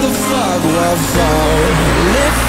the fog will fall.